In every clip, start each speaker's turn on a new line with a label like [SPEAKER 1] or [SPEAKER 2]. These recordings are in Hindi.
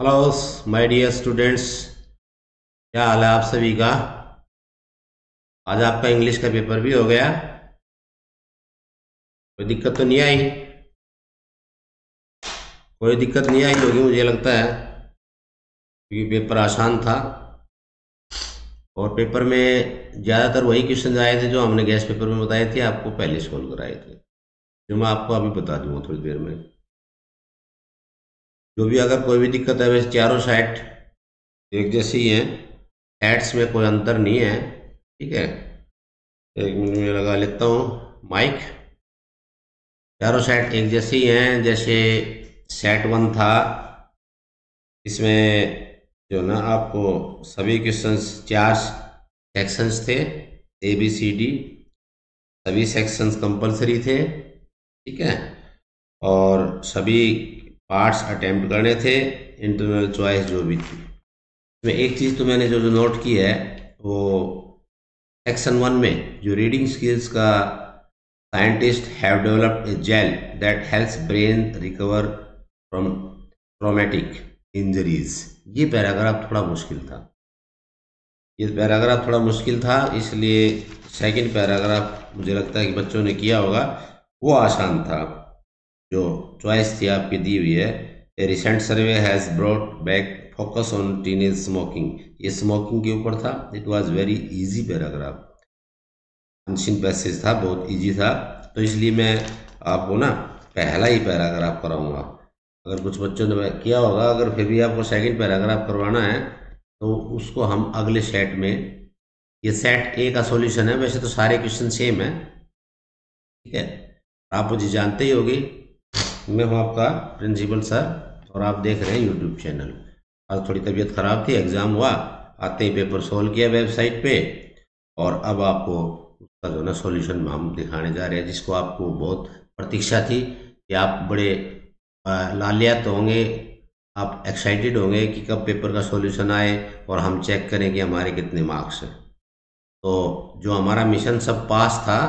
[SPEAKER 1] हेलो माय डियर स्टूडेंट्स क्या हाल है आप सभी का? आज आपका इंग्लिश का पेपर भी हो गया। कोई दिक्कत तो नहीं आई? कोई दिक्कत नहीं आई होगी मुझे लगता है, क्योंकि पेपर आसान था। और पेपर में ज़्यादातर वही क्वेश्चन आए थे जो हमने गैस पेपर में बताए थे, आपको पहले सोल्व कराए थे। जो मैं आपको अभी बता दूँगा थोड़ी देर में। जो भी अगर कोई भी दिक्कत है, वैसे चारों साइड एक जैसी ही। हैं हेड्स में कोई अंतर नहीं है, ठीक है? एक मिनट में लगा लेता हूँ। माइक चारों साइड एक जैसे ही हैं जैसे सेट वन था। इसमें जो ना आपको सभी क्वेश्चंस चार सेक्शंस थे ए बी सी डी सभी सेक्शंस कंपलसरी थे, ठीक है? और सभी पार्ट्स अटेम्प्ट करने थे, इंटरनल चॉइस जो भी थी। इसमें एक चीज़ तो मैंने जो जो नोट की है, वो सेक्शन वन में जो रीडिंग स्किल्स का scientist have developed a gel that helps brain recover from traumatic injuries ये पैराग्राफ थोड़ा मुश्किल था। ये पैराग्राफ थोड़ा मुश्किल था, इसलिए सेकंड पैराग्राफ मुझे लगता है कि बच्चों ने किया होगा, वो आसान था। जो चॉइस थी आपकी दी हुई है a recent survey has brought back focus on teenage smoking ये स्मोकिंग के ऊपर था it was very easy paragraph unseen passage था, बहुत इजी था। तो इसलिए मैं आपको ना पहला ही पैराग्राफ कराऊँगा। अगर कुछ बच्चों ने किया होगा, अगर फिर भी आपको सेकंड पैराग्राफ करवाना है तो उसको हम अगले सेट में, ये सेट ए का सॉल्यूशन है। वैसे तो सारे क्वेश्चन सेम है, ठीक है? आप मुझे जानते ही होगी मैं हूँ आपका प्रिंसिपल सर, और आप देख रहे हैं यूट्यूब चैनल आज थोड़ी तबीयत ख़राब थी एग्ज़ाम हुआ, आते ही पेपर सोल्व किया वेबसाइट पे, और अब आपको उसका जो ना सॉल्यूशन हम दिखाने जा रहे हैं, जिसको आपको बहुत प्रतीक्षा थी कि आप बड़े लालियात होंगे, आप एक्साइटेड होंगे कि कब पेपर का सॉल्यूशन आए, और हम चेक करें कि हमारे कितने मार्क्स हैं। तो जो हमारा मिशन सब पास था,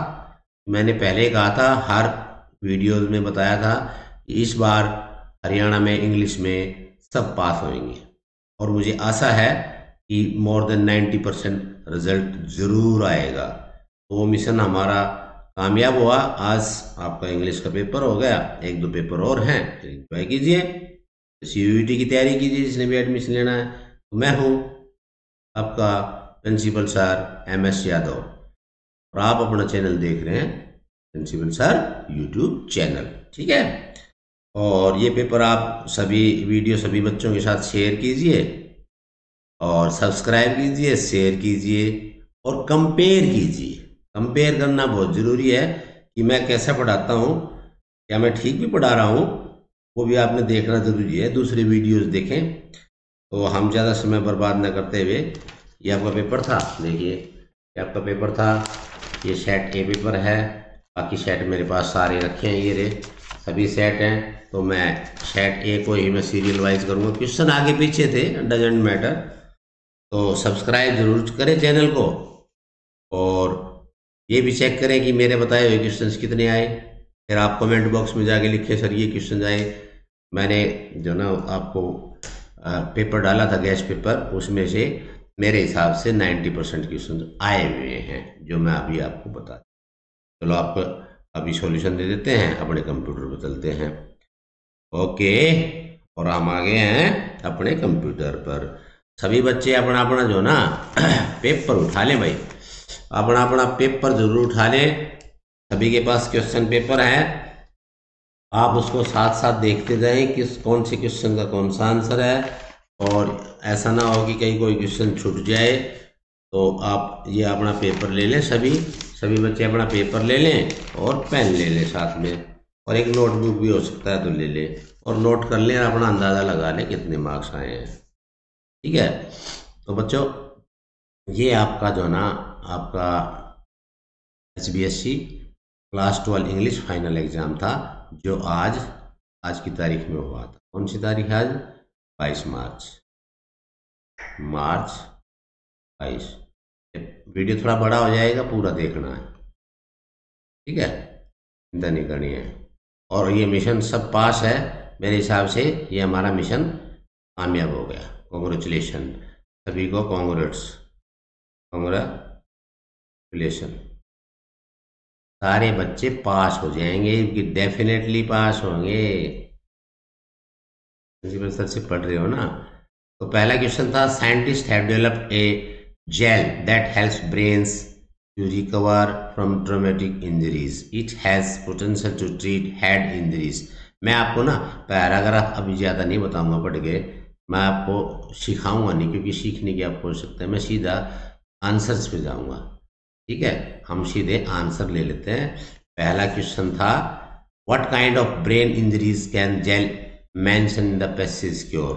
[SPEAKER 1] मैंने पहले कहा था, हर वीडियोस में बताया था इस बार हरियाणा में, इंग्लिश में सब पास होंगे और मुझे आशा है कि more than ninety percent result ज़रूर आएगा। तो वो मिशन हमारा कामयाब हुआ। आज आपका इंग्लिश का पेपर हो गया। एक दो पेपर और हैं इंजॉय कीजिए। सी यू टी की तैयारी कीजिए, जिसने भी एडमिशन लेना है। तो मैं हूँ आपका principal sir M S Yadav और आप अपना चैनल देख रहे हैं प्रिंसिपल सर यूट्यूब चैनल ठीक है? और ये पेपर आप सभी वीडियो सभी बच्चों के साथ शेयर कीजिए और सब्सक्राइब कीजिए, शेयर कीजिए और कंपेयर कीजिए। कंपेयर करना बहुत ज़रूरी है कि मैं कैसा पढ़ाता हूँ, क्या मैं ठीक भी पढ़ा रहा हूँ, वो भी आपने देखना ज़रूरी है। दूसरे वीडियोस देखें तो हम ज़्यादा समय बर्बाद न करते हुए, ये आपका पेपर था, देखिए, ये आपका पेपर था, ये सेट ए पेपर है, बाकी सेट मेरे पास सारे रखे हैं, ये रे सभी सेट हैं तो मैं सेट ए को ही मैं सीरियल वाइज करूँगा। क्वेश्चन आगे पीछे थे डजेंट मैटर तो सब्सक्राइब ज़रूर करें चैनल को। और ये भी चेक करें कि मेरे बताए हुए क्वेश्चंस कितने आए। फिर आप कमेंट बॉक्स में जाके लिखे, सर, ये क्वेश्चन आए। मैंने जो ना आपको पेपर डाला था गैस पेपर उसमें से मेरे हिसाब से 90 परसेंट क्वेश्चन आए हुए हैं, जो मैं अभी आपको बता चलो आप अभी सॉल्यूशन दे देते हैं, अपने कंप्यूटर पर चलते हैं। ओके और हम आ गए हैं अपने कंप्यूटर पर। सभी बच्चे अपना अपना जो ना पेपर उठा लें भाई। अपना अपना पेपर ज़रूर उठा लें। सभी के पास क्वेश्चन पेपर है। आप उसको साथ साथ देखते जाएँ किस कौन से क्वेश्चन का कौन सा आंसर है। और ऐसा ना हो कि कहीं कोई क्वेश्चन छूट जाए तो आप ये अपना पेपर ले लें सभी। सभी बच्चे अपना पेपर ले लें और पेन ले लें साथ में। और एक नोटबुक भी हो सकता है तो ले लें। और नोट कर लें और अपना अंदाज़ा लगा लें कितने मार्क्स आए हैं। ठीक है? तो बच्चों, ये आपका जो है ना, आपका H B S C class twelve English final exam था, जो आज आज की तारीख में हुआ था। कौन सी तारीख है आज? बाईस मार्च। मार्च बाईस। वीडियो थोड़ा बड़ा हो जाएगा, पूरा देखना है। ठीक है? चिंता नहीं करनी है। और ये मिशन सब पास है, मेरे हिसाब से ये हमारा मिशन कामयाब हो गया। कॉन्ग्रेचुलेशन सभी को कॉन्ग्रेट्स कॉन्ग्रेचुलेशन सारे बच्चे पास हो जाएँगे, कि डेफिनेटली पास होंगे। प्रिंसिपल सर से पढ़ रहे हो ना तो पहला क्वेश्चन था scientist have developed a gel that helps brains to recover from traumatic injuries it has potential to treat head injuries मैं आपको ना पैराग्राफ अभी ज़्यादा नहीं बताऊँगा पढ़ के मैं आपको सिखाऊँगा नहीं, क्योंकि सीखने की आपको आवश्यकता है। मैं सीधा आंसर्स पे जाऊँगा। ठीक है? हम सीधे आंसर ले लेते हैं। पहला क्वेश्चन था what kind of brain injuries can gel mention in the passage cure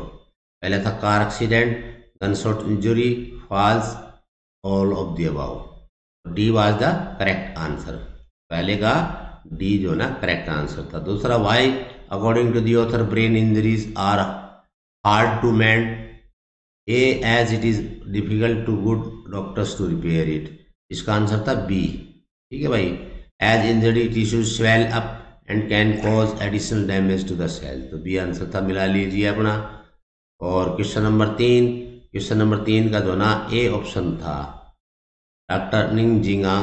[SPEAKER 1] पहले था car accident gunshot injury falls all of the above D was the correct answer पहले का डी जो ना करेक्ट आंसर था। दूसरा why according to the author brain injuries are hard to mend a as it is difficult to good doctors to repair it इसका आंसर था बी ठीक है भाई? As injury tissue swell up and can cause additional damage to the cell तो बी आंसर था, मिला लीजिए अपना। और क्वेश्चन नंबर तीन क्वेश्चन नंबर तीन का जो ना ए ऑप्शन था। Doctor Ning Zhang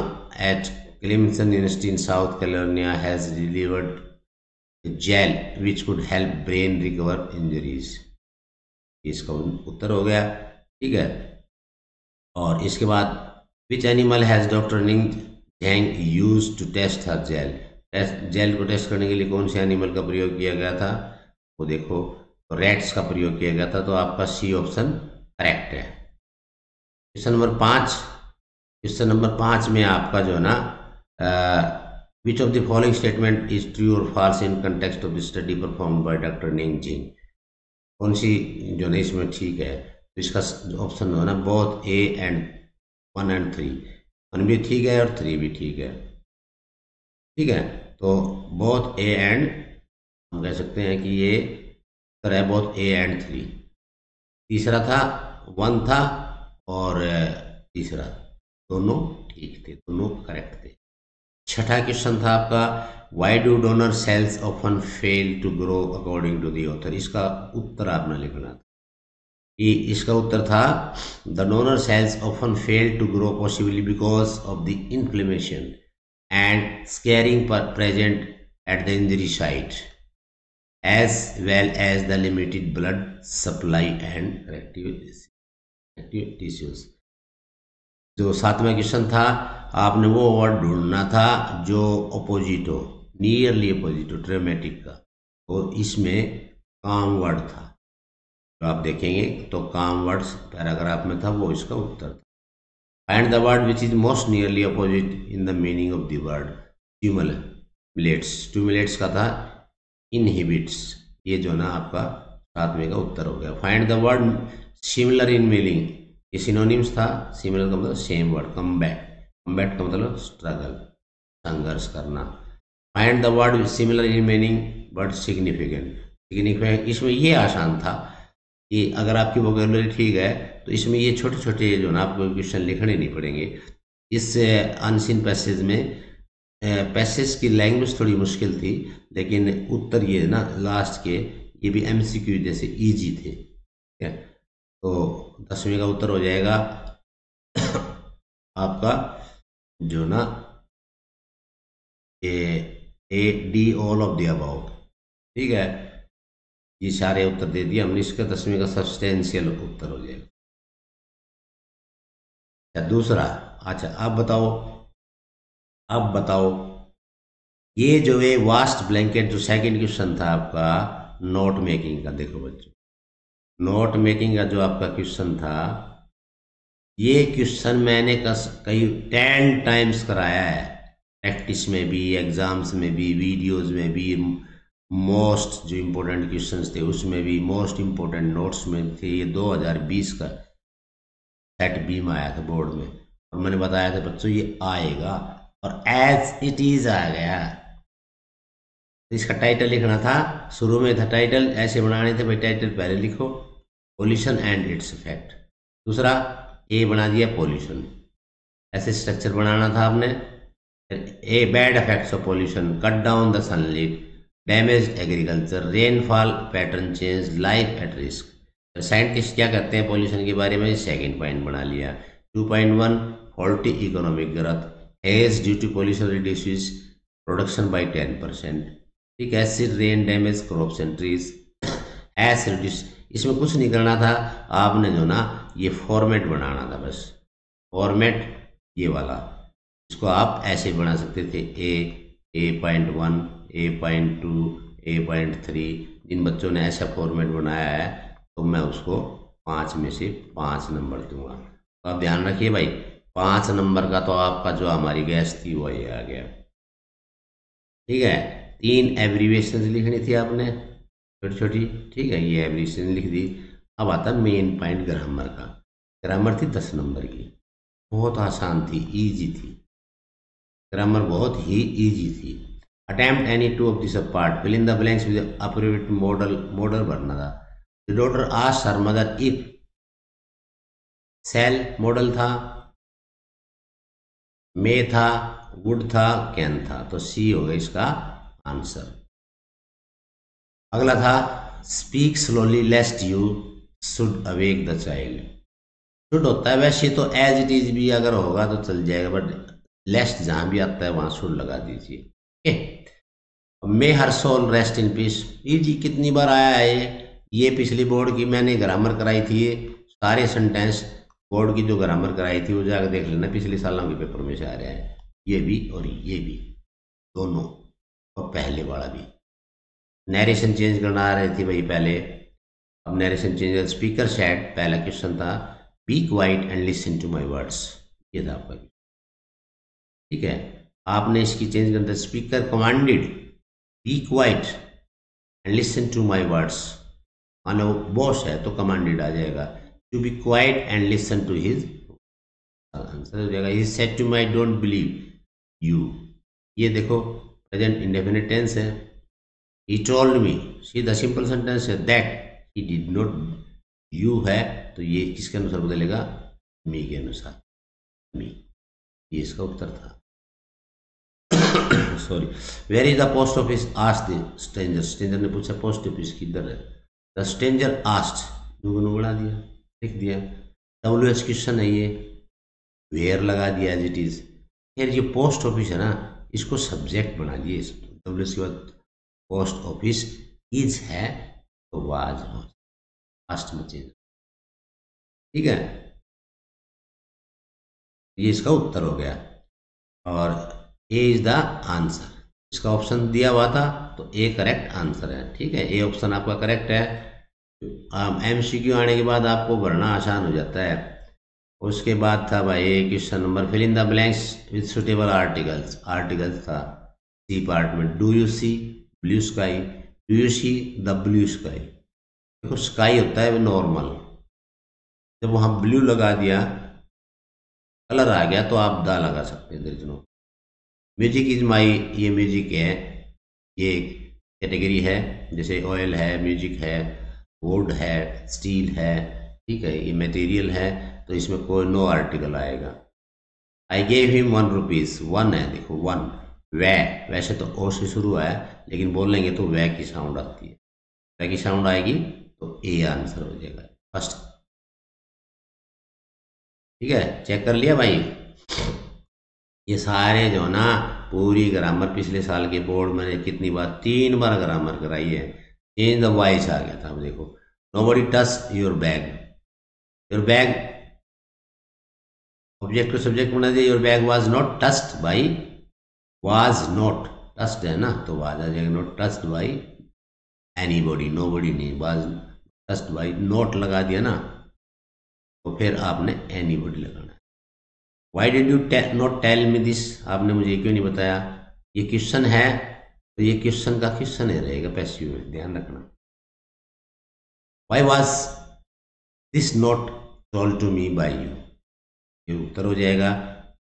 [SPEAKER 1] at Clemson University in South California has delivered gel which could help brain recover injuries इसका उत्तर हो गया, ठीक है। और इसके बाद which animal has doctor Ning Zhang used to test hair gel test gel को टेस्ट करने के लिए कौन से एनिमल का प्रयोग किया गया था? वो देखो रेट्स का प्रयोग किया गया था तो आपका सी ऑप्शन करेक्ट है। क्वेश्चन नंबर पाँच, क्वेश्चन नंबर पाँच में आपका जो है ना which of the following statement is true और false in context of study perform by doctor Ning Zhang कौन सी जो है इसमें ठीक है? तो इसका ऑप्शन जो है ना both A and one and three one भी ठीक है और थ्री भी ठीक है। ठीक है? तो बोथ ए एंड हम कह सकते हैं कि ये उत्तर है बोथ ए एंड थ्री तीसरा था वन था और तीसरा दोनों ठीक थे, दोनों करेक्ट थे। छठा क्वेश्चन था आपका why do donor cells often fail to grow according to the author इसका उत्तर आपने लिखना था। ये इसका उत्तर था the donor cells often fail to grow possibly because of the inflammation and scarring पर present at the injury site as well as the limited blood supply and active tissues जो सातवां क्वेश्चन था, आपने वो वर्ड ढूंढना था जो अपोजिट हो नियरली अपोजिट हो ट्रेमेटिक का। और इसमें काम वर्ड था। तो आप देखेंगे तो काम वर्ड्स पैराग्राफ में था, वो इसका उत्तर था। Find the word which is most nearly opposite in the meaning of the word stimulates stimulates का था इनहिबिट्स ये जो ना, आपका सातवें का उत्तर हो गया। Find the word similar in meaning ये सिनोनिम्स था सिमिलर का मतलब सेम वर्ड कम्बैट कम्बैट का मतलब स्ट्रगल संघर्ष करना. Find the word similar in meaning but significant significant इसमें ये आसान था कि अगर आपकी वोकेबलरी ठीक है तो इसमें ये छोटे छोटे जो ना, आपको क्वेश्चन लिखने नहीं पड़ेंगे। इस अनसिन पैसेज में पैसेज की लैंग्वेज थोड़ी मुश्किल थी, लेकिन उत्तर ये ना लास्ट के, ये भी एम सी क्यू जैसे ईजी थे। ठीक है? तो दसवीं का उत्तर हो जाएगा आपका जो ना A A, D all of the above ठीक है? ये सारे उत्तर दे दिए हमने, इसका दसवीं का सब्सटेंशियल उत्तर हो जाएगा। अच्छा दूसरा अच्छा अब बताओ अब बताओ, ये जो है वास्ट ब्लैंकेट जो सेकंड क्वेश्चन था आपका नोट मेकिंग का, देखो बच्चों। नोट मेकिंग का जो आपका क्वेश्चन था, ये क्वेश्चन मैंने कई, टेन टाइम्स कराया है। प्रैक्टिस में भी, एग्ज़ाम्स में भी, वीडियोस में भी, मोस्ट जो इम्पोर्टेंट क्वेश्चंस थे, उसमें भी मोस्ट इम्पोर्टेंट नोट्स में थे, ये 2020 का सेट बीम आया था बोर्ड में। और मैंने बताया था, बच्चों, ये आएगा और एज इट इज़ आ गया। इसका टाइटल लिखना था, शुरू में था टाइटल ऐसे बनाने थे, भाई टाइटल पहले लिखो। Pollution and its effect. दूसरा ए बना दिया पोल्यूशन। ऐसे स्ट्रक्चर बनाना था आपने A bad effects of pollution, cut down the sunlight, damaged agriculture, rainfall pattern change life at risk scientist क्या कहते हैं पॉल्यूशन के बारे में? सेकंड पॉइंट बना लिया। Two point one faulty economic growth has due to pollution reduce production by ten percent ठीक है acid rain damage crops and trees as reduce इसमें कुछ नहीं करना था। आपने जो ना, ये फॉर्मेट बनाना था बस। फॉर्मेट ये वाला। इसको आप ऐसे बना सकते थे। A A point one A point two A point three जिन बच्चों ने ऐसा फॉर्मेट बनाया है तो मैं उसको पाँच में से पाँच नंबर दूँगा। तो आप ध्यान रखिए भाई, पाँच नंबर का तो आपका जो हमारी गैस थी, वो ये आ गया। ठीक है? तीन एब्रीवेशन लिखनी थी आपने। छोटी छोटी, ठीक है, ये एब्रीवेशन लिख दी। अब आता मेन पॉइंट ग्रामर का। ग्रामर थी दस नंबर की। बहुत आसान थी इजी थी। ग्रामर बहुत ही इजी थी। Attempt any two of this part fill in the blanks with appropriate modal modal भरना था। The daughter ask her mother if sell modal था मे था वुड था कैन था। तो सी हो गया इसका आंसर अगला था speak slowly lest you should awake the child should होता है, वैसे तो एज इट इज़ भी अगर होगा तो चल जाएगा बट लेस्ट जहाँ भी आता है, वहाँ शुड लगा दीजिए। Okay may her soul rest in peace ये जी, कितनी बार आया है ये? ये पिछली बोर्ड की मैंने ग्रामर कराई थी सारे सेंटेंस बोर्ड की जो ग्रामर कराई थी, वो जाकर देख लेना, पिछले सालों के पेपर में से आ रहा है। ये भी और ये भी, दोनों, और पहले वाला भी। नरेशन चेंज करना आ रही थी भाई पहले। अब नरेशन चेंज स्पीकर सेट पहला क्वेश्चन था be quiet and listen to my words ये था आपका। ठीक है? आपने इसकी चेंज करना था speaker commanded be quiet and listen to my words मानो बॉस है तो कमांडेड आ जाएगा। To be quiet and listen to his answer हो जाएगा। He said to my don't believe you ये देखो प्रेजेंट इंडेफिनिट टेंस है। He told me see the simple sentence है that he did not you है तो ये किसके अनुसार बदलेगा? मी के अनुसार। मी। ये इसका उत्तर था। Sorry where is the post office asked the stranger stranger ने पूछा पोस्ट ऑफ़िस किधर है? द स्ट्रेंजर आस्ट दुगुन बढ़ा दिया लिख दिया। डब्ल्यू एच क्वेश्चन है ये वेयर लगा दिया एज इट इज़ फिर ये पोस्ट ऑफ़िस है ना, इसको सब्जेक्ट बना दिए डब्ल्यू एच के बाद। पोस्ट ऑफ़िस इज़ है तो वाज लास्ट में चेंज। ठीक है? ये इसका उत्तर हो गया। और ए इज़ द आंसर इसका ऑप्शन दिया हुआ था तो ए करेक्ट आंसर है। ठीक है? ए ऑप्शन आपका करेक्ट है। एम सी क्यू आने के बाद आपको भरना आसान हो जाता है। उसके बाद था भाई question number fill in the blanks with suitable articles articles था। सी पार्ट में do you see blue sky do you see the blue sky. देखो, स्काई होता है नॉर्मल। जब वहाँ ब्लू लगा दिया, कलर आ गया तो आप दा लगा सकते हैं दर्जनों। म्यूज़िक इज़ माई ये म्यूज़िक है, ये एक कैटेगरी है, जैसे ऑयल है, म्यूज़िक है, वुड है, स्टील है, ठीक है, ये मटेरियल है तो इसमें कोई नो आर्टिकल आएगा। I gave him one rupees one है, देखो वन वै, वैसे तो ओ से शुरू है लेकिन बोल लेंगे तो वै की साउंड आती है। वै की साउंड आएगी तो ए आंसर हो जाएगा। फ़र्स्ट ठीक है? चेक कर लिया भाई? ये सारे जो ना, पूरी ग्रामर पिछले साल के बोर्ड में कितनी बार, तीन बार ग्रामर कराई है। चेंज द वॉइस आ गया था देखो। Nobody touch your bag your bag object to subject बना दिया your bag was not touched by was not touched है ना? तो वाज आ जाएगा not touched by anybody nobody नहीं वाज टस्ट बाई नोट लगा दिया ना? तो फिर आपने एनी बॉडी लगाना है। Why did you not tell me this आपने मुझे क्यों नहीं बताया? ये क्वेश्चन है तो ये क्वेश्चन का क्वेश्चन ही रहेगा पैसिव में, ध्यान रखना। Why was this not told to me by you ये उत्तर हो जाएगा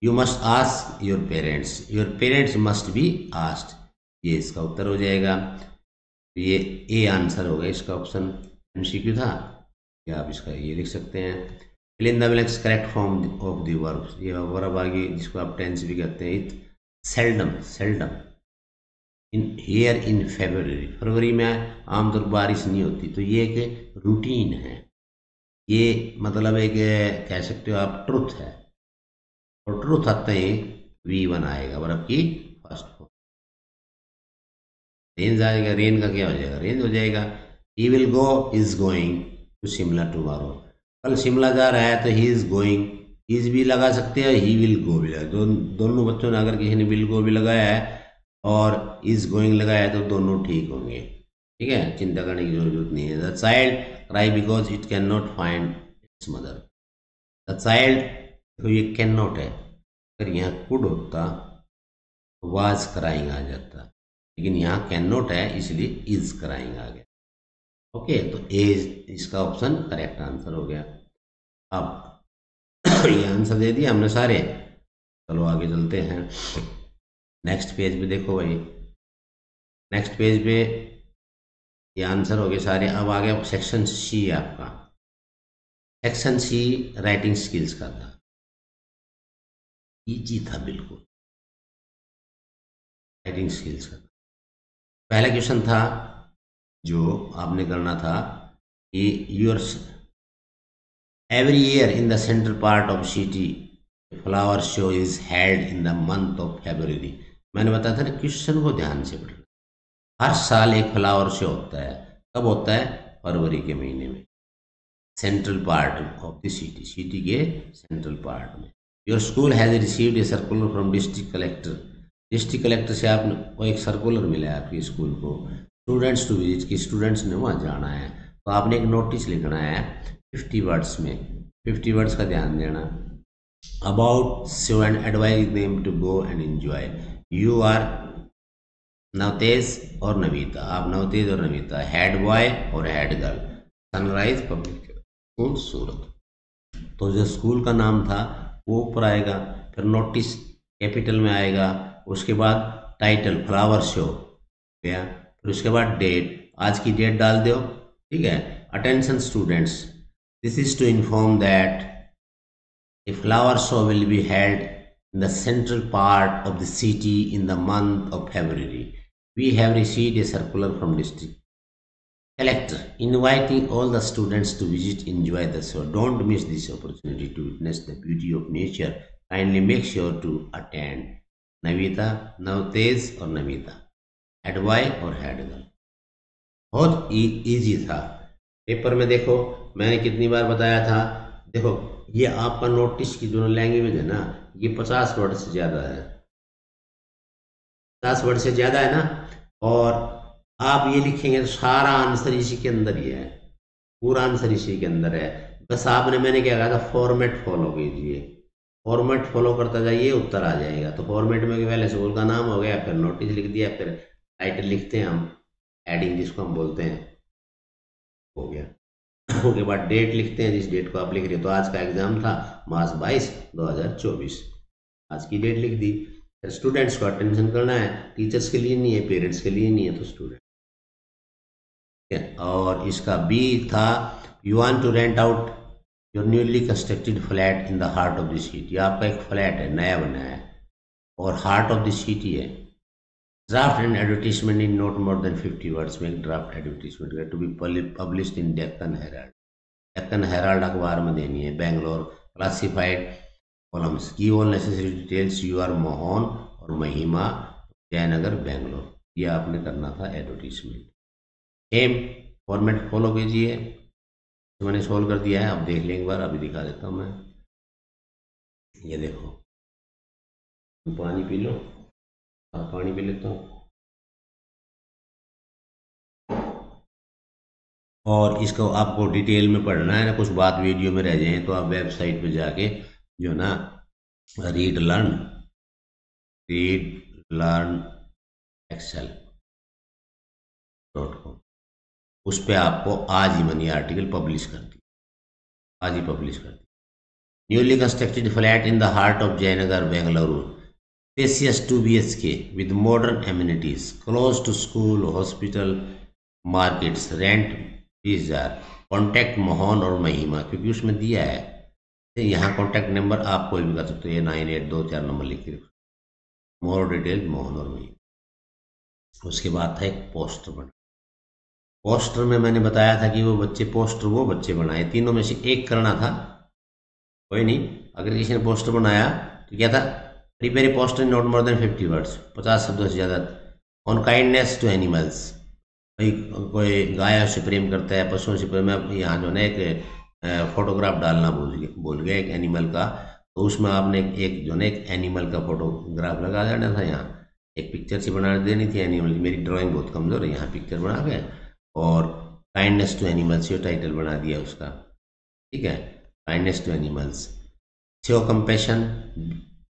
[SPEAKER 1] you must ask your parents your parents must be asked ये इसका उत्तर हो जाएगा। ये ए आंसर होगा इसका ऑप्शन एमसीक्यू था या आप इसका ये लिख सकते हैं? Fill in the blanks correct form of the verb ये वर्ब आगे जिसको आप टेंस भी कहते हैं। It seldom seldom in here in February फरवरी में आमतौर बारिश नहीं होती। तो ये एक रूटीन है। ये मतलब एक कह सकते हो आप ट्रुथ है। और ट्रुथ आते ही वी वन आएगा बर्फ़ की फ़र्स्ट फॉर्म रेंज आएगा रेन का क्या हो जाएगा रेंज हो जाएगा he will go is going to Shimla tomorrow कल शिमला जा रहा है तो ही इज़ गोइंग इज़ भी लगा सकते हैं ही विल गो भी लगा दोनों बच्चों ने अगर किसी ने विल गो भी लगाया है और इज़ गोइंग लगाया है तो दोनों ठीक होंगे ठीक है चिंता करने की ज़रूरत नहीं है the child cry because it can not find its mother the child तो ये कैन नॉट है। अगर यहाँ कुड होता वाज क्राइंग आ जाता। लेकिन यहाँ कैन नॉट है, इसलिए इज़ क्राइंग आ गया। ओके तो एज इसका ऑप्शन करेक्ट आंसर हो गया। अब ये आंसर दे दिया हमने सारे। चलो आगे चलते हैं। नेक्स्ट पेज पे देखो भाई। नेक्स्ट पेज पे ये आंसर हो गए सारे। अब आगे सेक्शन सी आपका। सेक्शन सी राइटिंग स्किल्स का था। इजी था बिल्कुल। राइटिंग स्किल्स का। पहला क्वेश्चन था, जो आपने करना था कि your every year in the central part of city flower show is held in the month of February मैंने बताया था ना क्वेश्चन को ध्यान से पढ़ना। हर साल एक फ्लावर शो होता है। कब होता है? फरवरी के महीने में। Central part of the city city के सेंट्रल पार्ट में। Your school has received a circular from district collector district collector से आपने वो एक सर्कुलर मिला है आपके स्कूल को। स्टूडेंट्स टू विज़िट की स्टूडेंट्स ने वहाँ जाना है। तो आपने एक नोटिस लिखना है फिफ्टी वर्ड्स में। फिफ्टी वर्ड्स का ध्यान देना। About so and advise them to go and enjoy you are Navtej और नवीता। आप नवतेज और नवीता। हेड बॉय और head girl sunrise public school Surat तो जो स्कूल का नाम था वो ऊपर आएगा, फिर नोटिस कैपिटल में आएगा, उसके बाद टाइटल फ्लावर शो गया फिर उसके बाद डेट आज की डेट डाल दो, ठीक है? Attention students this is to inform that a flower show will be held in the central part of the city in the month of February we have received a circular from district Collector, inviting all the students to visit, enjoy the show. Don't miss this opportunity to witness the beauty of nature. Kindly make sure to attend. Navita Navtej और नवीता हेड बॉय और हेड गर्ल बहुत इजी था पेपर में देखो मैंने कितनी बार बताया था देखो ये आपका नोटिस की जो लैंग्वेज है ना ये पचास वर्ड से ज़्यादा है पचास वर्ड से ज़्यादा है ना और आप ये लिखेंगे तो सारा आंसर इसी के अंदर ही है। पूरा आंसर इसी के अंदर है। बस आपने मैंने क्या कहा था फॉर्मेट फॉलो कीजिए। फॉर्मेट फॉलो करता जाइए, उत्तर आ जाएगा। तो फॉर्मेट में पहले स्कूल का नाम हो गया, फिर नोटिस लिख दिया, फिर टाइटल लिखते हैं हम। एडिंग जिसको हम बोलते हैं। हो गया। उसके बाद डेट लिखते हैं, जिस डेट को आप लिख रहे हो। तो आज का एग्ज़ाम था, मार्च बाईस, दो हज़ार चौबीस। आज की डेट लिख दी। फिर स्टूडेंट्स को अटेंशन करना है। टीचर्स के लिए नहीं है पेरेंट्स के लिए नहीं है तो स्टूडेंट और इसका बी था you want to rent out your newly constructed flat in the heart of the city आपका एक फ्लैट है, नया बना है। और हार्ट ऑफ़ द सिटी है। Draft and advertisement in not more than fifty words में एक draft advertisement to be published in Deccan Herald Deccan Herald अखबार में देनी है। बेंगलोर क्लासिफाइड कॉलम्स की all necessary details you are Mohan और महिमा जयनगर बेंगलोर ये आपने करना था एडवर्टीजमेंट सेम फॉर्मेट फॉलो कीजिए। तो मैंने सॉल्व कर दिया है, आप देख लें एक बार, अभी दिखा देता हूँ मैं। ये देखो। पानी पी लो। आप पानी पी लेता हूँ। और इसको आपको डिटेल में पढ़ना है ना, कुछ बात वीडियो में रह जाए तो आप वेबसाइट पे जाके जो ना read learn read learn excel dot com उस पर आपको आज ही मनी आर्टिकल पब्लिश कर दी। आज ही पब्लिश कर दी। Newly constructed flat in the heart of Jayanagar Bengaluru spacious two B H K with modern amenities close to school hospital markets rent बीस हज़ार कॉन्टैक्ट मोहन और महिमा क्योंकि उसमें दिया है यहाँ कॉन्टैक्ट नंबर आप कोई भी कर सकते हो। नाइन एट दो चार नंबर लिख के मोर डिटेल मोहन और महिमा उसके बाद था एक पोस्टर बना पोस्टर में मैंने बताया था कि वो बच्चे पोस्टर, वो बच्चे बनाए। तीनों में से एक करना था। कोई नहीं, अगर किसी ने पोस्टर बनाया तो क्या था? Prepare poster not more than fifty words पचास शब्दों से ज़्यादा। ऑन काइंडनेस टू एनिमल्स भाई कोई गाय से प्रेम करता है, पशुओं से प्रेम यहाँ जो है एक फोटोग्राफ डालना भूल भूल गया एक एनिमल का। तो उसमें आपने एक जो है एक एनिमल का फोटोग्राफ लगा देना था यहाँ। एक पिक्चर सी बना देनी थी एनिमल की। मेरी ड्राइंग बहुत कमज़ोर है, यहाँ पिक्चर बना के और काइंडनेस टू एनिमल्स ये टाइटल बना दिया उसका। ठीक है? Kindness to animals show compassion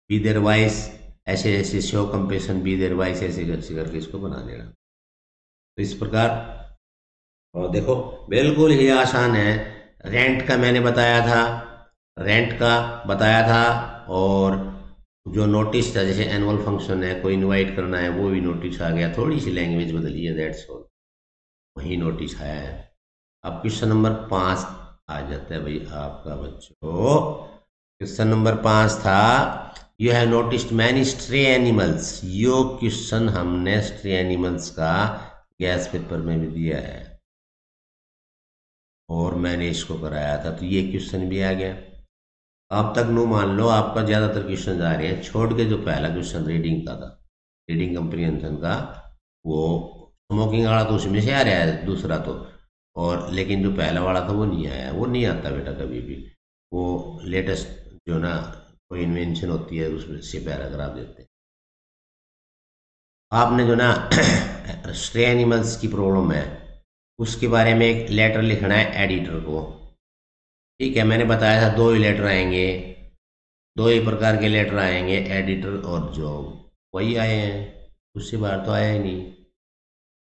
[SPEAKER 1] be their voice ऐसे ऐसे show compassion be their voice ऐसे ऐसे करके इसको बना देना। तो इस प्रकार, और देखो, बिल्कुल ही आसान है। रेंट का मैंने बताया था। रेंट का बताया था और जो नोटिस था, जैसे एनुअल फ़ंक्शन है, कोई इनवाइट करना है, वो भी नोटिस आ गया। थोड़ी सी लैंग्वेज बदली है दैट्स ऑल वही नोटिस है। अब क्वेश्चन नंबर पाँच आ जाता है भाई आपका बच्चों। क्वेश्चन नंबर पाँच था you have noticed many stray animals yo question हमने स्ट्रे एनिमल्स का गैस पेपर में भी दिया है। और मैंने इसको कराया था तो ये क्वेश्चन भी आ गया। अब तक नो मान लो, आपका ज़्यादातर क्वेश्चन आ रहे हैं। छोड़ के जो पहला क्वेश्चन रीडिंग का था रीडिंग कंप्रीहेंशन का, वो स्मोकिंग वाला तो उसमें से आ रहा है, दूसरा तो। और लेकिन जो पहला वाला था वो नहीं आया, वो नहीं आता बेटा कभी भी। वो लेटेस्ट जो ना कोई इन्वेंशन होती है, उसमें से पैराग्राफ देते हैं। आपने जो ना स्ट्रे एनिमल्स की प्रॉब्लम है, उसके बारे में एक लेटर लिखना है एडिटर को। ठीक है, मैंने बताया था दो ही लेटर आएँगे, दो ही प्रकार के लेटर आएँगे एडिटर और जॉब वही आए हैं, उससे बाहर तो आया ही नहीं।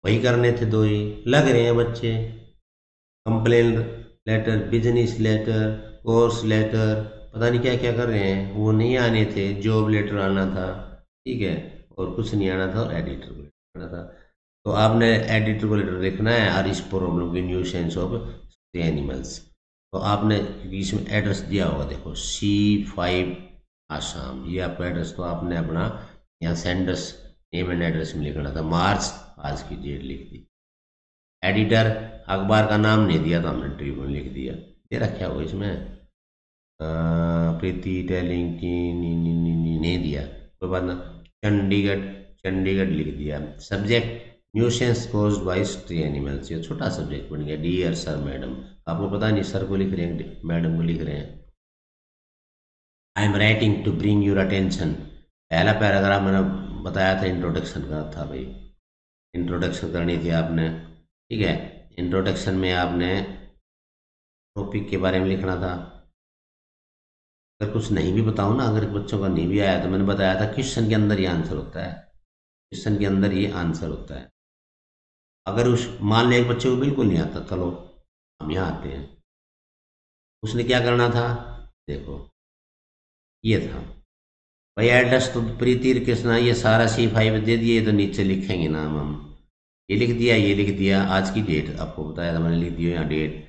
[SPEAKER 1] वही करने थे दो ही। लग रहे हैं बच्चे। Complain letter business letter course letter पता नहीं क्या क्या कर रहे हैं। वो नहीं आने थे जॉब लेटर आना था। ठीक है, और कुछ नहीं आना था और एडिटर को लेटर आना था। तो आपने एडिटर को लेटर लिखना है, और इस प्रॉब्लम की न्यू सेंस ऑफ़ एनिमल्स तो आपने इसमें एड्रेस दिया होगा, देखो सी फाइव आसाम ये आपका एड्रेस तो आपने अपना यहाँ सेंडर्स नेम एंड एड्रेस में लिखना था। मार्च आज की डेट लिख दी। एडिटर अखबार का नाम नहीं दिया तो हमने ट्रिब्यून लिख दिया। दे रखा होगा इसमें। प्रीति टेलिंग नहीं दिया। कोई बात ना। चंडीगढ़ चंडीगढ़ लिख दिया। Subject nuisance cause by stray animals ये छोटा सब्जेक्ट बन गया। डियर सर मैडम आपको पता नहीं सर को लिख रहे हैं मैडम को लिख रहे हैं। I am writing to bring your attention पहला पैराग्राफ मैंने बताया था इंट्रोडक्शन का था भाई। इंट्रोडक्शन करनी थी आपने, ठीक है? इंट्रोडक्शन में आपने टॉपिक के बारे में लिखना था। अगर कुछ नहीं भी बताऊँ ना, अगर बच्चों का नहीं भी आया तो मैंने बताया था क्वेश्चन के अंदर ये आंसर होता है। क्वेश्चन के अंदर ये आंसर होता है। अगर उस, मान लिया एक बच्चे को बिल्कुल नहीं आता, चलो, हम यहाँ आते हैं। उसने क्या करना था? देखो, ये था। भाई, एड्रेस तो प्रीतिर कृष्णा ये सारा सी फाइव दे दिए तो नीचे लिखेंगे नाम हम। ये लिख दिया, ये लिख दिया, आज की डेट आपको बताया था, मैंने लिख दिया यहाँ डेट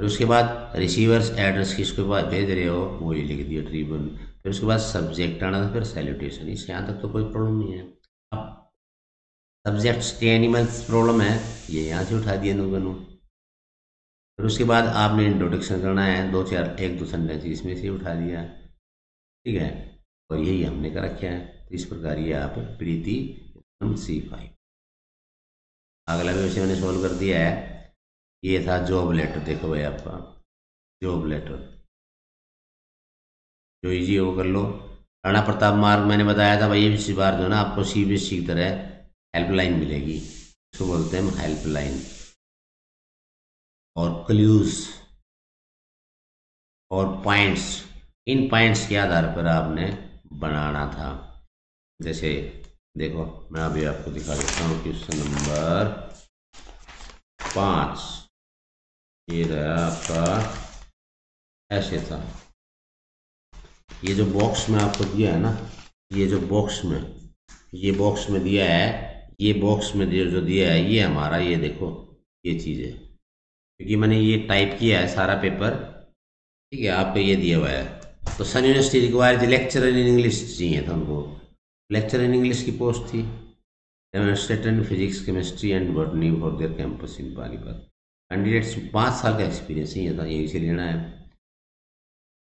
[SPEAKER 1] फिर उसके बाद रिसीवर्स एड्रेस किसके पास भेज रहे हो, वो ये लिख दिया ट्रिब्यून फिर उसके बाद सब्जेक्ट आना था, फिर सैल्यूटेशन इससे यहाँ तक तो कोई प्रॉब्लम नहीं है। अब सब्जेक्ट्स एनिमल्स प्रॉब्लम है, ये यहाँ से उठा दिया नो बनू फिर उसके बाद आपने इंट्रोडक्शन करना है, दो चार, एक दो सेंटेंस इसमें से उठा दिया। ठीक है? और यही हमने कर रखा है। तो इस प्रकार ये आप प्रीति सी फाइव अगला भी मैंने सॉल्व कर दिया है। ये था जॉब लेटर देखो भाई आपका। जॉब लेटर जो इजी है कर लो। राणा प्रताप मार्ग मैंने बताया था भाई, ये इसी बार जो ना आपको सी बी एस की तरह हेल्पलाइन मिलेगी। इसको बोलते हैं हेल्पलाइन और क्ल्यूज और पॉइंट्स इन पॉइंट्स के आधार पर आपने बनाना था। जैसे, देखो, मैं अभी आपको दिखा देता हूँ क्वेश्चन नंबर पाँच, ये रहा आपका ऐसे था। ये जो बॉक्स में आपको दिया है ना, ये जो बॉक्स में, ये बॉक्स में दिया है, ये बॉक्स में जो दिया है, ये हमारा, ये देखो, ये चीज़ है। क्योंकि मैंने ये टाइप किया है सारा पेपर ठीक है, आपको ये दिया हुआ है। तो सन यूनिवर्सिटी रिक्वायर थी लेक्चर इन इंग्लिश चाहिए था उनको लेक्चर इन इंग्लिश की पोस्ट थी। Demonstrator in physics chemistry and botany for their campus in Panipat candidates पाँच साल का एक्सपीरियंस ही था यही से लेना है।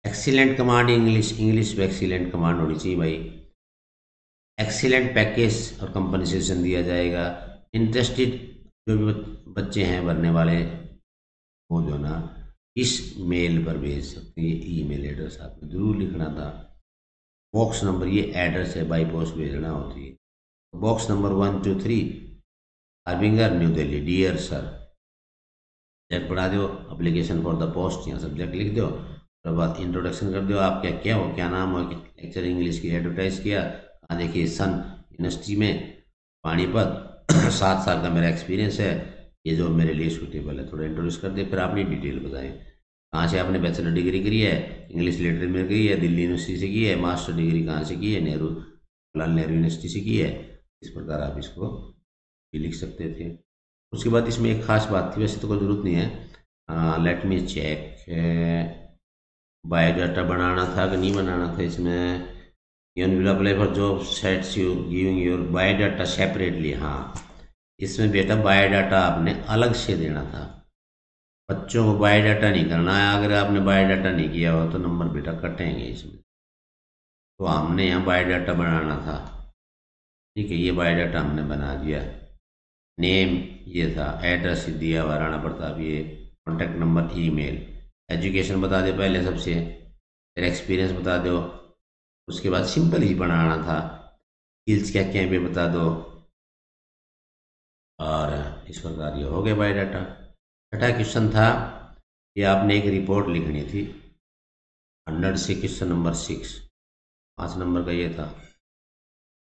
[SPEAKER 1] एक्सीलेंट कमांड इंग्लिश इंग्लिश में एक्सीलेंट कमांड होनी चाहिए भाई। एक्सीलेंट पैकेज और कंपनसेशन दिया जाएगा। इंटरेस्टेड जो भी बच्चे हैं, भरने वाले, वो जो ना इस मेल पर भेज सकते हैं, ये ईमेल एड्रेस आपको ज़रूर लिखना था। बॉक्स नंबर, ये एड्रेस है बाई पोस्ट भेजना होती है। Box number one, two, three अरबिंगर new Delhi. Dear sir subject पढ़ा दो अप्लीकेशन फॉर द पोस्ट या सब्जेक्ट लिख दो बाद इंट्रोडक्शन कर दो, आप क्या क्या हो, क्या नाम हो लेक्चर इंग्लिश की एडवर्टाइज किया हाँ देखिए सन यूनिवर्सिटी में, पानीपत, सात साल का मेरा एक्सपीरियंस है, ये जो मेरे लिए सूटेबल है, थोड़ा इंट्रोड्यूस कर दे, फिर अपनी डिटेल बताएँ। कहाँ से आपने बैचलर डिग्री करी है? इंग्लिश लिटरेचर में की है, दिल्ली यूनिवर्सिटी से की है मास्टर डिग्री कहाँ से की है? नेहरू जवाहरलाल नेहरू यूनिवर्सिटी से की है? इस प्रकार आप इसको भी लिख सकते थे। उसके बाद इसमें एक खास बात थी, वैसे तो कोई ज़रूरत नहीं है। लेट मी चेक बायोडाटा बनाना था कि नहीं बनाना था इसमें? You will apply for job sets you giving your biodata separately हाँ। इसमें बेटा बायोडाटा आपने अलग से देना था। बच्चों को बायोडाटा नहीं करना है। अगर आपने बायोडाटा नहीं किया हो तो नंबर बेटा कटेंगे इसमें। तो हमने यहाँ बायोडाटा बनाना था। ठीक है, ये बायोडाटा हमने बना दिया। नेम ये था एड्रेस दिया हुआ राणा प्रताप, ये कॉन्टैक्ट नंबर ईमेल एजुकेशन बता दे पहले सबसे, फिर एक्सपीरियंस बता दो। उसके बाद सिंपल ही बनाना था। स्किल्स क्या क्या भी बता दो। और इस प्रकार ये हो गया बायोडाटा छठा क्वेश्चन था कि आपने एक रिपोर्ट लिखनी थी हंड्रेड से क्वेश्चन नंबर सिक्स पाँच नंबर का ये था।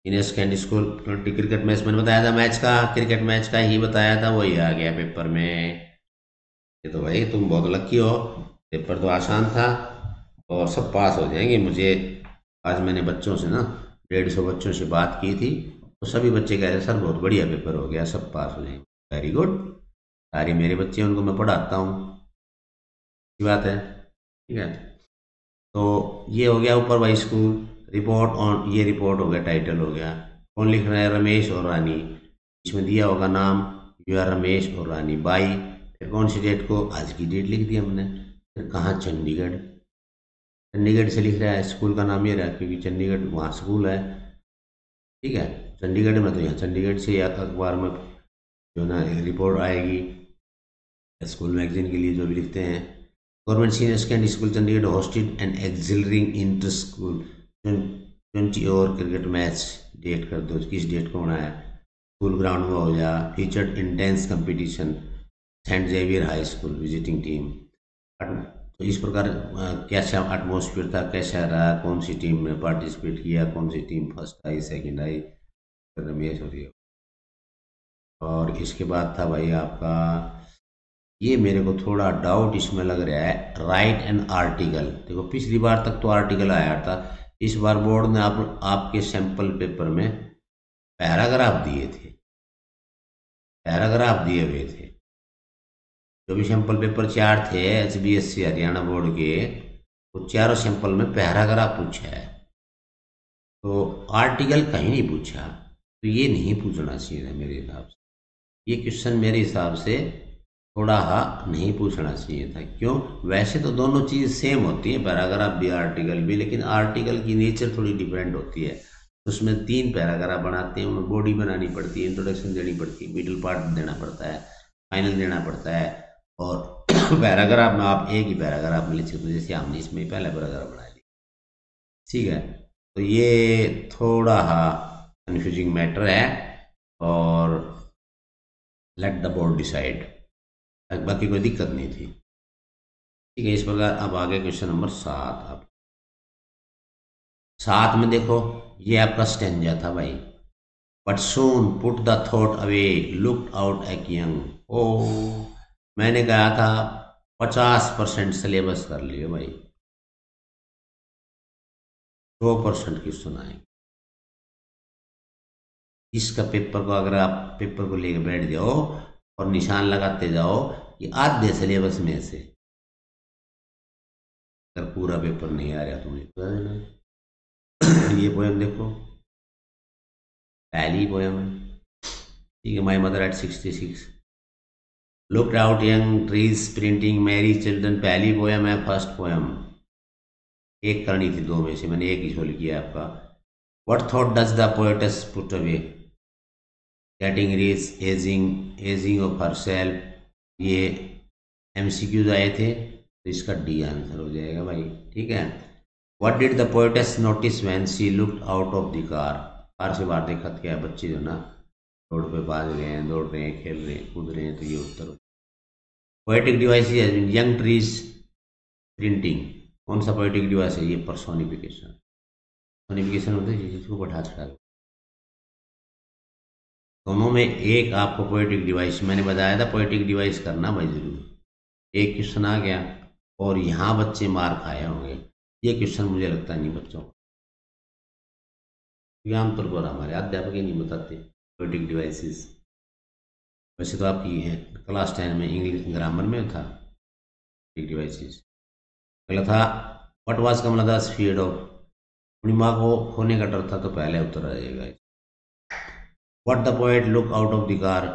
[SPEAKER 1] इनेस कैंडी स्कूल ट्वेंटी क्रिकेट मैच मैंने बताया था मैच का क्रिकेट मैच का ही बताया था, वही आ गया पेपर में। ये तो भाई तुम बहुत लक्की हो पेपर तो आसान था, और सब पास हो जाएँगे। मुझे आज मैंने बच्चों से ना, डेढ़ सौ बच्चों से बात की थी तो सभी बच्चे कह रहे, सर, बहुत बढ़िया पेपर हो गया, सब पास हो जाएँगे। वेरी गुड सारे मेरे बच्चे हैं, उनको मैं पढ़ाता हूँ। बात है, ठीक है? तो ये हो गया ऊपर वाई स्कूल। रिपोर्ट ऑन, ये रिपोर्ट हो गया, टाइटल हो गया। कौन लिख रहा है? रमेश और रानी। इसमें दिया होगा नाम यू आर रमेश और रानी बाई फिर कौन सी डेट को? आज की डेट लिख दी हमने। फिर कहाँ? चंडीगढ़। चंडीगढ़ से लिख रहा है, स्कूल का नाम ये रहा क्योंकि चंडीगढ़ वहाँ स्कूल है। ठीक है? चंडीगढ़ में तो यहाँ, चंडीगढ़ से या अखबार में जो ना, रिपोर्ट आएगी। स्कूल मैगजीन के लिए जो भी लिखते हैं। Government senior secondary school, Chandigarh hosted and exhilarating inter school. Twenty over cricket match date कर दो, किस डेट को होना है स्कूल ग्राउंड में हो जा featured intense competition, saint Xavier high school, visiting team. तो इस प्रकार कैसा एटमोसफियर था, कैसा रहा, कौन सी टीम ने पार्टिसिपेट किया, कौन सी टीम फ़र्स्ट आई सेकंड आई? हो रही है और इसके बाद था भाई आपका ये मेरे को थोड़ा डाउट इसमें लग रहा है राइट एन आर्टिकल देखो, पिछली बार तक तो आर्टिकल आया था। इस बार बोर्ड ने आप, आपके सैंपल पेपर में पैराग्राफ दिए थे। पैराग्राफ दिए हुए थे। जो भी सैंपल पेपर चार थे H B S C Haryana board के, वो चारों सैंपल में पैराग्राफ पूछा है। तो आर्टिकल कहीं नहीं पूछा। तो ये नहीं पूछना चाहिए मेरे हिसाब से। ये क्वेश्चन मेरे हिसाब से थोड़ा नहीं पूछना चाहिए था। क्यों? वैसे तो दोनों चीज़ सेम होती है पैराग्राफ भी आर्टिकल भी, लेकिन आर्टिकल की नेचर थोड़ी डिफरेंट होती है। उसमें तीन पैराग्राफ बनाते हैं उनमें बॉडी बनानी पड़ती है इंट्रोडक्शन देनी पड़ती है मिडिल पार्ट देना पड़ता है फाइनल देना पड़ता है, और पैराग्राफ में आप एक ही पैराग्राफ में लिख सकते जैसे हमने इसमें पहला पैराग्राफ बना लिया ठीक है? तो ये थोड़ा हा कन्फ्यूजिंग मैटर है, और लेट द बोर्ड डिसाइड बाकी कोई दिक्कत नहीं थी। ठीक है, इस प्रकार अब आगे क्वेश्चन नंबर सात अब। सात में देखो, ये आपका स्टेंजा था भाई। But soon put the thought away look out एक यंग ओ मैंने कहा था, पचास परसेंट सिलेबस कर लियो भाई। सौ परसेंट की सुनाएँगे इसका पेपर को अगर आप पेपर को लेकर बैठ जाओ और निशान लगाते जाओ कि आधे सिलेबस में से। अगर पूरा पेपर नहीं आ रहा तो मुझे तुम्हें तो ये पोएम देखो। पहली पोएम है। ठीक है my mother at sixty six looked out young trees printing merry children पहली पोएम है फ़र्स्ट पोएम एक करनी थी दो में से, मैंने एक ही सोल किया आपका। What thought does the poets put away getting रीज ageing ageing of herself ये एम सी क्यूज आए थे तो इसका डी आंसर हो जाएगा भाई, ठीक है? What did the poets notice when she looked out of the car car से बाहर देखा क्या बच्चे जो ना, रोड पे भाग रहे हैं, दौड़ रहे हैं, खेल रहे हैं, कूद रहे हैं तो ये उत्तर poetic device young trees printing कौन सा पोएटिक डिवाइस है? ये परसोनिफिकेशन सोनिफिकेशन होता है जिसको बढ़ा चढ़ा दोनों में एक आपको पोएटिक डिवाइस मैंने बताया था पोएटिक डिवाइस करना भाई ज़रूर। एक क्वेश्चन आ गया, और यहाँ बच्चे मार खाए होंगे। ये क्वेश्चन मुझे लगता नहीं बच्चों। को आमतौर पर हमारे अध्यापक ही नहीं बताते पोएटिक डिवाइसेस वैसे तो आपकी है क्लास टेन में इंग्लिश ग्रामर में था पोइटिक डिवाइसेस पहला था वट वाज कमला दास फ़ीड ऑफ़ पूर्णिमा को होने का डर था तो पहले उत्तर आ जाएगा what the poet look out of the car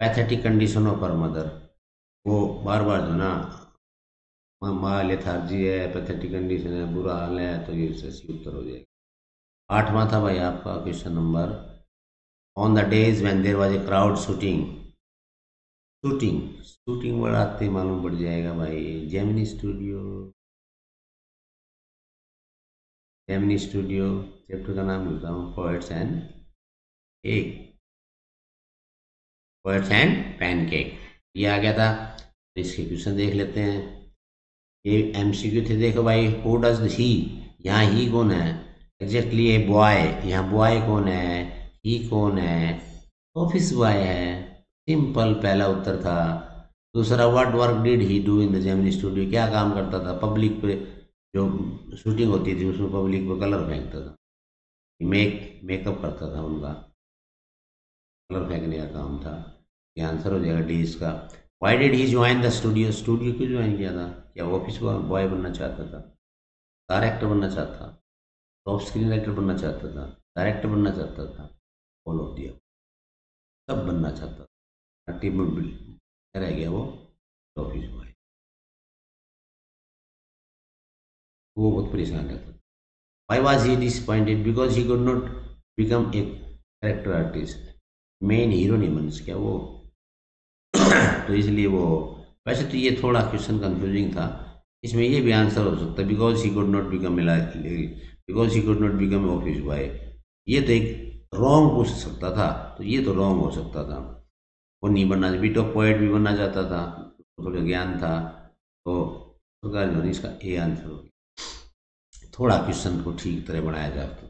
[SPEAKER 1] pathetic condition of her mother वो बार बार जो ना, माँ लेथार्जी है पैथेटिक कंडीशन है, बुरा हाल है तो ये सही उत्तर हो जाएगा। आठवां था भाई आपका question number on the days when there was a crowd shooting shooting shooting बढ़ाते मालूम पड़ जाएगा भाई। Gemini studio Gemini studio chapter का नाम लिखता हूँ poets and cake poets and pancake ये आ गया था। इसके क्वेश्चन देख लेते हैं। ये एम सी क्यू थे, देखो भाई हु डज ही यहाँ ही कौन है? एग्जैक्टली ए बॉय यहाँ बॉय कौन है? ही कौन है? ऑफ़िस बॉय है। सिंपल पहला उत्तर था। दूसरा what work did he do in the Gemini studio क्या काम करता था? पब्लिक पे जो शूटिंग होती थी, उसमें पब्लिक पे कलर फेंकता था। मेक मेकअप करता था उनका। कलर फेंकने का काम था। ये आंसर हो जाएगा डी इसका। Why did he join the studio studio क्यों ज्वाइन किया था? क्या ऑफ़िस बॉय बनना चाहता था? डायरेक्टर बनना चाहता था? टॉप स्क्रीन राइटर बनना चाहता था? डायरेक्टर बनना चाहता था? ऑल ऑफ़ दिया सब बनना चाहता था। टीम रह गया वो? ऑफ़िस बॉय वो बहुत परेशान रहता था। Why was he disappointed because he could not become a character artist main hero नहीं बन सका वो। तो इसलिए वो, वैसे तो ये थोड़ा क्वेश्चन कंफ्यूजिंग था। इसमें ये भी आंसर हो सकता है because he could not become because he could not become office boy ये तो एक रॉन्ग पूछ सकता था तो ये तो रॉन्ग हो सकता था। वो नहीं बनना बीट ऑफ़ पॉइंट भी बनना चाहता था थोड़ा ज्ञान था। तो सरकार इसका ए आंसर हो गया। थोड़ा क्वेश्चन को ठीक तरह बनाया जाता था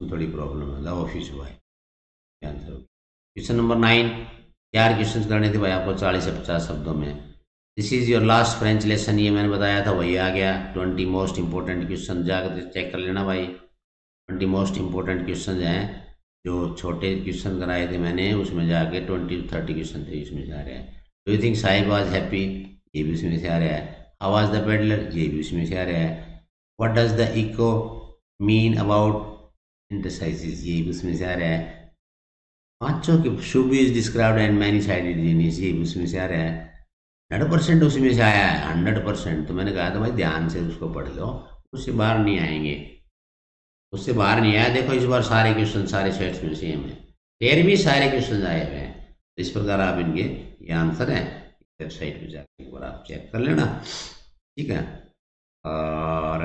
[SPEAKER 1] तो थोड़ी प्रॉब्लम है ऑफ़िस हुआ है आंसर क्वेश्चन नंबर नाइन, चार क्वेश्चन करने थे भाई आपको चालीस से पचास शब्दों में। This is your last French lesson ये मैंने बताया था, वही आ गया। ट्वेंटी मोस्ट इंपॉर्टेंट क्वेश्चन जाकर चेक कर लेना भाई। ट्वेंटी मोस्ट इंपॉर्टेंट क्वेश्चन हैं, जो छोटे क्वेश्चन कराए थे मैंने, उसमें जाके ट्वेंटी टू थर्टी क्वेश्चन थे, इसमें आ रहे हैं। Do you think Saheb was happy ये भी उसमें से आ रहा है। आवाज़ द पेडलर ये भी उसमें से आ रहा है। What does the Eco mean about interstices ये भी उसमें से आ रहा है। पाँचों के Subbu is described and many ये उसमें से आ रहा है। हंड्रेड परसेंट उसमें से आया है, हंड्रेड परसेंट। तो मैंने कहा था, भाई, ध्यान से उसको पढ़ लो, उससे बाहर नहीं आएँगे। उससे बाहर नहीं आया, देखो इस बार सारे क्वेश्चन सारे सेट्स में सेम है। फिर भी सारे क्वेश्चन आए हुए हैं। तो इस प्रकार आप इनके ये आंसर हैं। वेबसाइट पे जाकर एक बार आप चेक कर लेना। ठीक है? और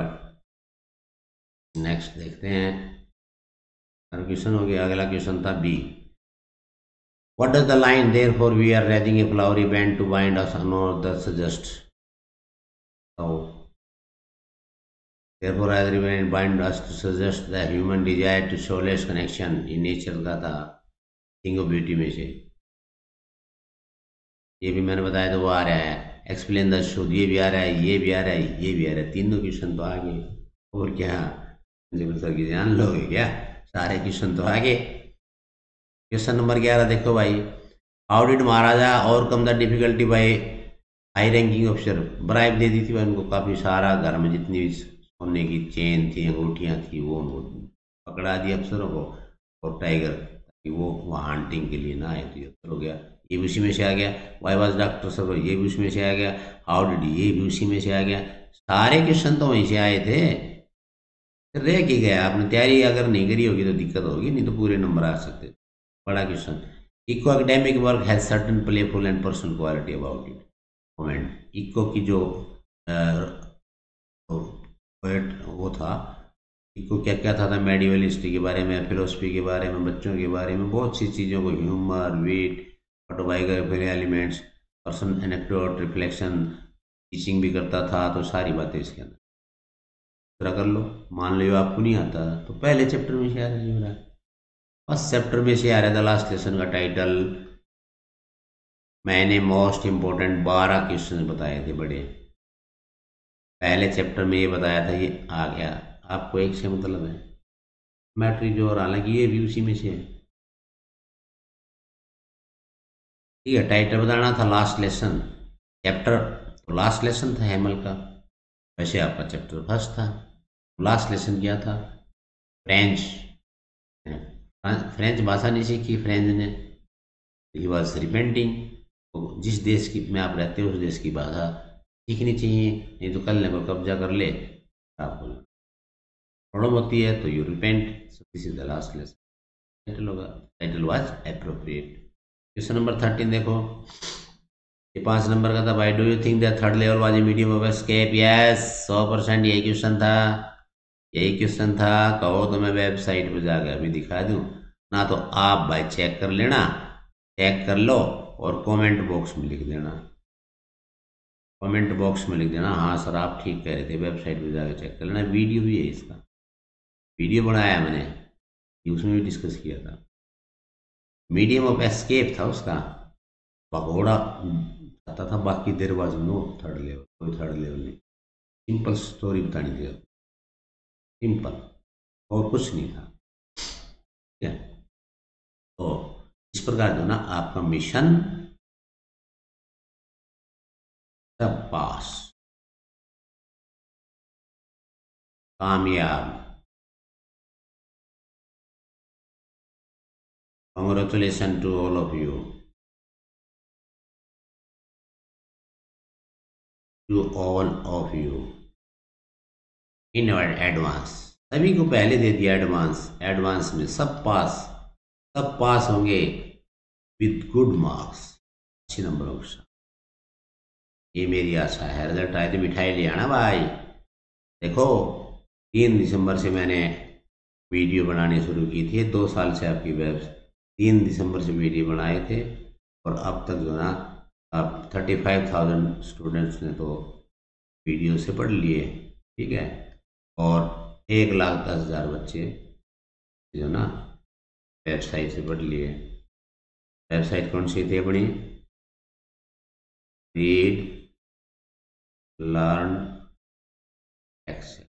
[SPEAKER 1] नेक्स्ट देखते हैं। क्वेश्चन हो गया, अगला क्वेश्चन था B What does the line therefore we are raising a flowery band to bind us on the suggest? So Therefore, as remain bind us to suggest the human desire to soulless connection in nature का था थिंग ऑफ़ ब्यूटी में से ये भी मैंने बताया तो वो आ रहा है एक्सप्लेन द शुद्ध ये भी आ रहा है ये भी आ रहा है ये भी आ रहा है तीनों क्वेश्चन तो आ गए और क्या प्रिंसिपल सर की ध्यान लोगे क्या सारे क्वेश्चन तो आ गए क्वेश्चन नंबर ग्यारह देखो भाई। How did Maharaja overcome the difficulty by high ranking officer bribe दे दी थी भाई उनको काफ़ी सारा घर में जितनी भी सोने की चेन थी, अंगूठियाँ थी, वो उनको पकड़ा दी अफसरों को। और टाइगर कि वो वहाँ हंटिंग के लिए ना आए तो ये हो गया। ये भी उसी में से आ गया। वाई वाज डॉक्टर सर ये भी उसमें से आ गया। हाउ डिड ये भी उसी में से आ गया। सारे क्वेश्चन तो वहीं से आए थे। रह के गया। आपने तैयारी अगर नहीं करी होगी तो दिक्कत होगी, नहीं तो पूरे नंबर आ सकते बड़ा question. Eco academic work has certain playful and personal quality about it comment Eco की जो पोएट वो था इको क्या क्या था, था मेडिवल हिस्ट्री के बारे में फिलोसफी के बारे में बच्चों के बारे में बहुत सी चीज़ों को humour wit autobiography elements person anecdote reflection teaching भी करता था तो सारी बातें इसके अंदर। पूरा कर लो। मान लो आपको नहीं आता तो पहले चैप्टर में से आ रहा है फ़र्स्ट चैप्टर में से आ रहा था लास्ट लेसन का टाइटल। मैंने मोस्ट इम्पोर्टेंट बारह क्वेश्चन बताए थे बड़े। पहले चैप्टर में ये बताया था ये आ गया। आपको एक से मतलब है। मैट्रिक जो और हालाँकि ये भी उसी में से है। ठीक है टाइटल बताना था लास्ट लेसन चैप्टर तो लास्ट लेसन था हेमल का। वैसे आपका चैप्टर फ़र्स्ट था। लास्ट लेसन क्या था? फ्रेंच फ्रेंच भाषा नहीं सीखी, फ्रेंच ने। ही वॉज़ रिपेंटिंग तो जिस देश की, में आप रहते हो, उस देश की भाषा सीखनी चाहिए, नहीं तो कल ने कोई कब्जा कर ले, आप बोलो। प्रॉब्लम होती है तो you repent this is the last lesson title होगा title was appropriate question number thirteen देखो। ये पाँच नंबर का था भाई do you think the third level was a medium of escape yes सौ परसेंट यही क्वेश्चन था। यही क्वेश्चन था। कहो तो मैं वेबसाइट पर जाकर अभी दिखा दूँ। ना तो आप भाई चेक कर लेना चेक कर लो और कमेंट बॉक्स में लिख देना। कमेंट बॉक्स में लिख देना हाँ सर आप ठीक कह रहे थे वेबसाइट पर जाकर चेक कर लेना। वीडियो भी है इसका। वीडियो बनाया मैंने, उसमें भी डिस्कस किया था। मीडियम ऑफ़ एस्केप था उसका। पकौड़ा आता था, बाकी there was no third level कोई थर्ड लेवल नहीं। सिंपल स्टोरी बतानी थी सिंपल और कुछ नहीं था। ठीक है तो इस प्रकार जो ना, आपका मिशन पास। कामयाब। Congratulations to all of you. To all of you. In advance. सभी को पहले दे दिया एडवांस। एडवांस में सब पास। सब पास होंगे विद गुड मार्क्स। अच्छे नंबरों साथ ये मेरी आशा है। रिज़ल्ट आए तो मिठाई ले आना भाई। देखो, तीन दिसंबर से मैंने वीडियो बनाने शुरू की थी। दो साल से आपकी वेब तीन दिसंबर से वीडियो बनाए थे। और अब तक जो ना अब थर्टी फाइव थाउज़ेंड स्टूडेंट्स ने तो वीडियो से पढ़ लिए। ठीक है? और एक लाख दस हज़ार बच्चे जो ना वेबसाइट से पढ़ लिए। वेबसाइट कौन सी थी अपनी? Read learn excel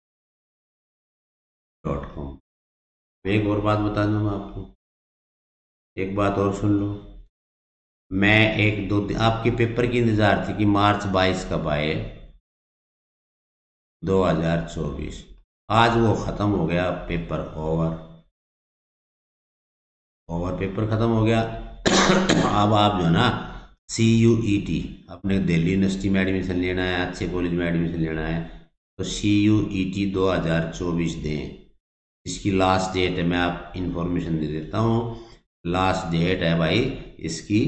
[SPEAKER 1] dot com मैं एक और बात बता दूँ आपको। एक बात और सुन लो। मैं एक दो दिन, आपके पेपर की इंतज़ार थी कि मार्च बाईस कब आए? 2024 आज वो ख़त्म हो गया पेपर ओवर। ओवर पेपर ख़त्म हो गया। अब आप जो ना सी यू ई टी अपने दिल्ली यूनिवर्सिटी में एडमिशन लेना है, अच्छे कॉलेज में एडमिशन लेना है तो सी यू ई टी दो हज़ार चौबीस दें। इसकी लास्ट डेट है, मैं आप इंफॉर्मेशन दे देता हूँ। लास्ट डेट है भाई, इसकी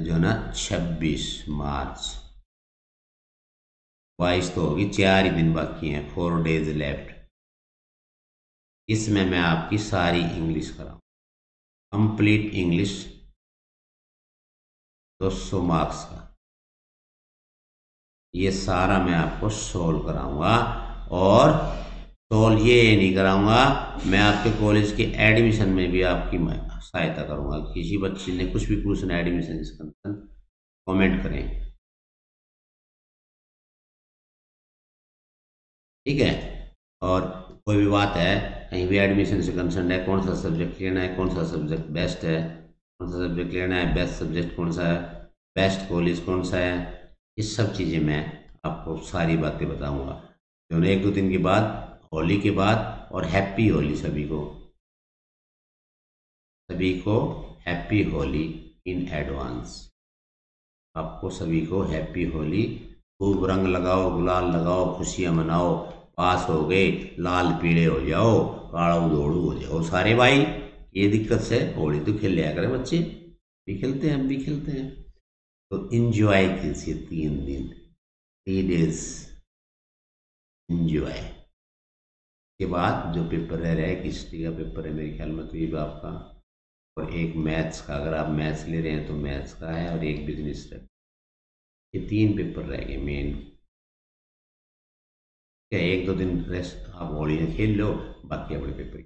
[SPEAKER 1] जो है ना, छब्बीस मार्च। बाईस तो होगी, चार ही दिन बाकी हैं फोर डेज़ लेफ़्ट इसमें मैं आपकी सारी इंग्लिश कराऊँ। कंप्लीट इंग्लिश दो सौ मार्क्स का। ये सारा मैं आपको सोल्व कराऊँगा और सोल्व ये नहीं कराऊँगा, मैं आपके कॉलेज के एडमिशन में भी आपकी सहायता करूँगा। किसी बच्चे ने कुछ भी पूछना एडमिशन इसका कमेंट करें। ठीक है? और कोई भी बात है, कहीं भी एडमिशन से कंसर्न है, कौन सा सब्जेक्ट लेना है, कौन सा सब्जेक्ट बेस्ट है, कौन सा सब्जेक्ट लेना है बेस्ट सब्जेक्ट कौन सा है बेस्ट कॉलेज कौन सा है, ये सब चीज़ें मैं आपको सारी बातें बताऊँगा। जो एक दो दिन के बाद, होली के बाद, और हैप्पी होली सभी को। सभी को हैप्पी होली इन एडवांस आपको सभी को हैप्पी होली। खूब रंग लगाओ, गुलाल लगाओ, खुशियाँ मनाओ पास हो गए, लाल पीले हो जाओ, काला दौड़ू हो जाओ। सारे भाई, ये दिक्कत से होली तो खेल लिया करें बच्चे। भी खेलते हैं हम भी खेलते हैं। तो इंजॉय कीजिए तीन दिन थ्री डेज़ इंजॉय के बाद जो पेपर रह रहा है हिस्ट्री का पेपर है, मेरे ख्याल में तो ये भी आपका, और एक मैथ्स का, अगर आप मैथ्स ले रहे हैं तो मैथ्स का है, और एक बिज़नेस का ये तीन पेपर रह गए मेन क्या एक दो दिन रेस्ट आप होली खेल लो, बाकी अपने पेपर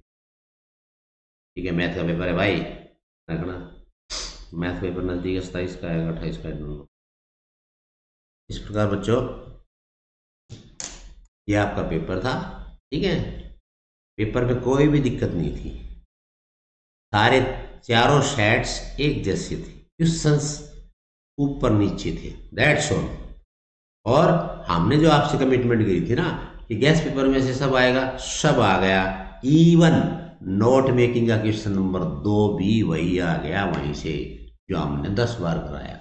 [SPEAKER 1] ठीक है मैथ का पेपर है भाई रखना। मैथ पेपर नज़दीक सताईस का है अट्ठाईस का है इस प्रकार बच्चों, ये आपका पेपर था, ठीक है? पेपर में कोई भी दिक्कत नहीं थी। सारे चारों सेट्स एक जैसे थे क्वेश्चंस ऊपर नीचे थे दैट्स ऑल और हमने जो आपसे कमिटमेंट करी थी ना कि गैस पेपर में से सब आएगा, सब आ गया। इवन नोट मेकिंग का क्वेश्चन नंबर दो भी वही आ गया वहीं से, जो हमने दस बार कराया।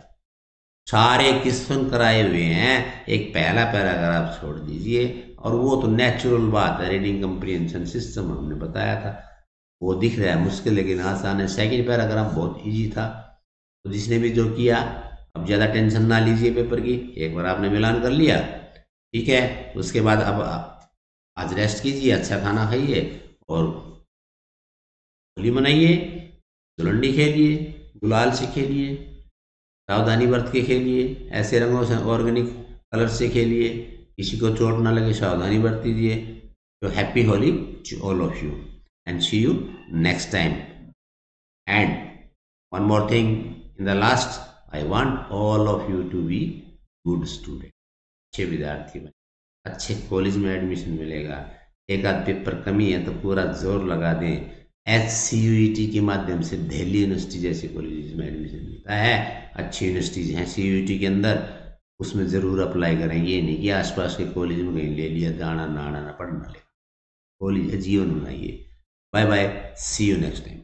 [SPEAKER 1] सारे क्वेश्चन कराए हुए हैं। एक पहला पैराग्राफ छोड़ दीजिए, और वो तो नेचुरल बात है। रीडिंग कंप्रीहेंशन सिस्टम हमने बताया था। वो दिख रहा है मुश्किल, लेकिन आसान है। सेकेंड पैराग्राफ बहुत ईजी था। तो जिसने भी जो किया, अब ज़्यादा टेंशन ना लीजिए पेपर की। एक बार आपने मिलान कर लिया। ठीक है? उसके बाद अब आज रेस्ट कीजिए अच्छा खाना खाइए और होली मनाइए दुलंडी खेलिए, गुलाल से खेलिए, सावधानी बरत के खेलिए, ऐसे रंगों से ऑर्गेनिक कलर से खेलिए, किसी को चोट ना लगे, सावधानी बरत दीजिए। तो happy Holi to all of you and see you next time and one more thing in the last I want all of you to be good student अच्छे विद्यार्थी बने। अच्छे कॉलेज में एडमिशन मिलेगा। एक आध पेपर कमी है तो पूरा ज़ोर लगा दें। एच सी यू टी के माध्यम से दिल्ली यूनिवर्सिटी जैसे कॉलेज में एडमिशन मिलता है। अच्छी यूनिवर्सिटीज़ हैं सी यू टी के अंदर। उसमें ज़रूर अप्लाई करें। ये नहीं कि आसपास के कॉलेज में कहीं ले लिया दाना नाना ना पढ़ना ले कॉलेज है जीवन बनाइए। Bye bye see you next time